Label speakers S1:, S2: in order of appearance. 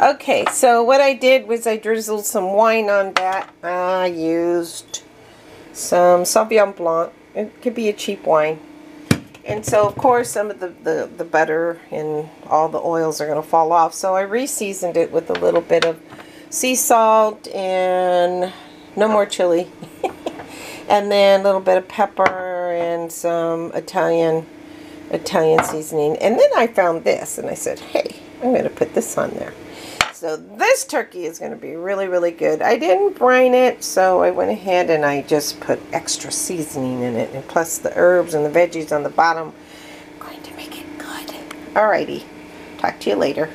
S1: Okay, so what I did was I drizzled some wine on that. I used some Sauvignon Blanc. It could be a cheap wine. And so, of course, some of the, the, the butter and all the oils are going to fall off. So I re-seasoned it with a little bit of sea salt and no more chili. and then a little bit of pepper and some Italian Italian seasoning. And then I found this and I said, hey, I'm going to put this on there. So this turkey is going to be really, really good. I didn't brine it, so I went ahead and I just put extra seasoning in it. And plus the herbs and the veggies on the bottom. going to make it good. Alrighty. Talk to you later.